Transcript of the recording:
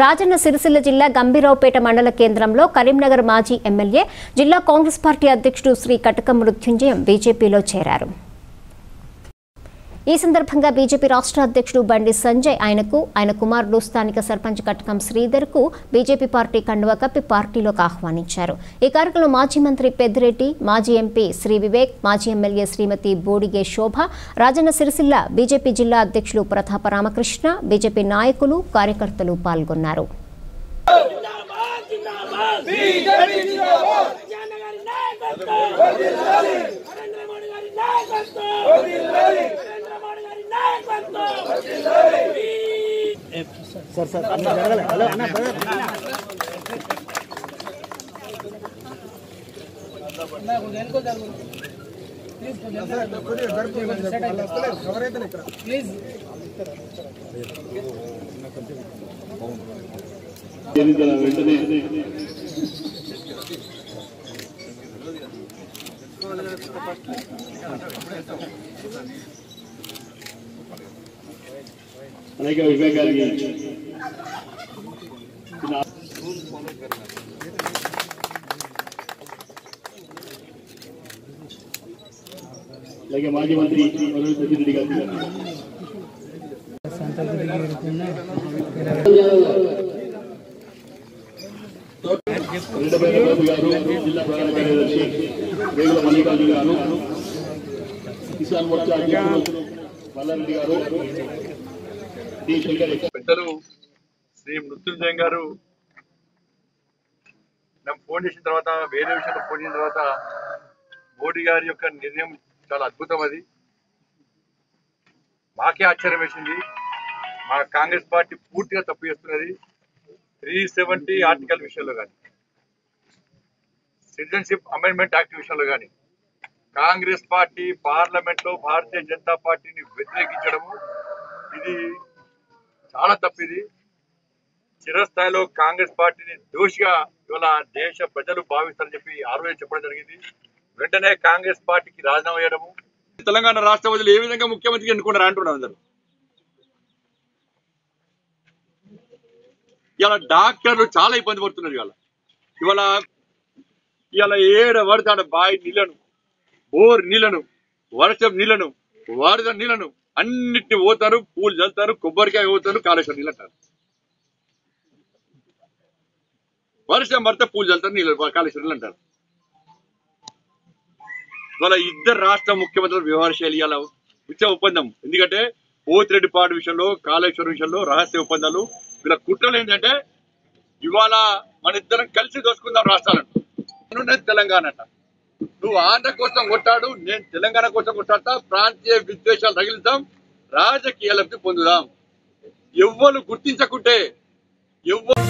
రాజన్న సిరిసిల్ల జిల్లా గంభీరావుపేట మండల కేంద్రంలో కరీంనగర్ మాజీ ఎమ్మెల్యే జిల్లా కాంగ్రెస్ పార్టీ అధ్యక్షుడు శ్రీ కటక మృత్యుంజయం బీజేపీలో చేరారు. ఈ సందర్భంగా బీజేపీ రాష్ట్ర అధ్యక్షుడు బండి సంజయ్ ఆయనకు ఆయన కుమారుడు స్థానిక సర్పంచ్ కటకం శ్రీధర్కు బీజేపీ పార్టీ కండువా కప్పి పార్టీలోకి ఆహ్వానించారు. ఈ కార్యక్రమంలో మాజీ మంత్రి పెద్దిరెడ్డి మాజీ ఎంపీ శ్రీ వివేక్ మాజీ ఎమ్మెల్యే శ్రీమతి బోడిగే శోభ రాజన్న సిరిసిల్ల బీజేపీ జిల్లా అధ్యక్షులు ప్రతాప రామకృష్ణ బీజేపీ నాయకులు కార్యకర్తలు పాల్గొన్నారు. నాయకత్వం వర్ధిల్లాలి నరేంద్ర మోడీ గారి నాయకత్వం వర్ధిల్లాలి నరేంద్ర మోడీ గారి నాయకత్వం వర్ధిల్లాలి ఎన్నికల వెంటనే అనేక వివేకానికి అలాగే మాజీ మంత్రి వరుణ్ సత్యరెడ్డి గారు రెండపల్లి బాబు గారు జిల్లా ప్రధాన కార్యదర్శి వేగుల మల్లికార్జున గారు కిసాన్ మోర్చా అధ్యక్షుడు మల్లారెడ్డి గారు డి శంకర్ పెద్దలు శ్రీ మృత్యుంజయం గారు నాకు ఫోన్ చేసిన తర్వాత వేరే విషయంలో ఫోన్ చేసిన తర్వాత మోడీ గారి యొక్క నిర్ణయం చాలా అద్భుతం అది. మాకే ఆశ్చర్యం వేసింది. మా కాంగ్రెస్ పార్టీ పూర్తిగా తప్పు చేస్తున్నది. త్రీ సెవెంటీ ఆర్టికల్ విషయంలో కానీ సిటిజన్షిప్ అమెండ్మెంట్ యాక్ట్ విషయంలో కానీ కాంగ్రెస్ పార్టీ పార్లమెంట్లో భారతీయ జనతా పార్టీని వ్యతిరేకించడము ఇది చాలా తప్పిది. చిరస్థాయిలో కాంగ్రెస్ పార్టీని దోషిగా ఇవాళ దేశ ప్రజలు భావిస్తారని చెప్పి ఆరోజు చెప్పడం జరిగింది. వెంటనే కాంగ్రెస్ పార్టీకి రాజీనామా చేయడము. తెలంగాణ రాష్ట్ర ప్రజలు ఏ విధంగా ముఖ్యమంత్రికి ఎన్నుకున్నారు అంటున్నారు అందరు. ఇవాళ డాక్టర్లు చాలా ఇబ్బంది పడుతున్నారు ఇవాళ. ఇవాళ ఇవాళ ఏడ పడతాడు బావి నీళ్ళను బోర్ నీళ్ళను వర్షం నీళ్ళను వరద నీళ్ళను అన్నిటిని పోతారు పూలు చల్లుతారు కొబ్బరికాయ పోతారు కాళేశ్వరం నీళ్ళు అంటారు వర్షం పడితే పూలు చల్లుతారు నీళ్ళు కాళేశ్వరం నీళ్ళు అంటారు ఇద్దరు రాష్ట్ర ముఖ్యమంత్రులు వ్యవహారశైలి ఇవాళ ఇచ్చే ఒప్పందం. ఎందుకంటే పోతిరెడ్డి పాడు విషయంలో కాళేశ్వరం విషయంలో రహస్య ఒప్పందాలు. వీళ్ళ కుట్రలు ఏంటంటే ఇవాళ మన ఇద్దరం కలిసి దోసుకుందాం రాష్ట్రాలను. తెలంగాణ అంట. నువ్వు ఆంధ్ర కోసం కొట్టాడు నేను తెలంగాణ కోసం కొట్టాడతా ప్రాంతీయ విద్వేషాలు తగిలిద్దాం రాజకీయ లబ్ధి పొందుదాం. ఎవ్వరు గుర్తించకుంటే ఎవ్వరు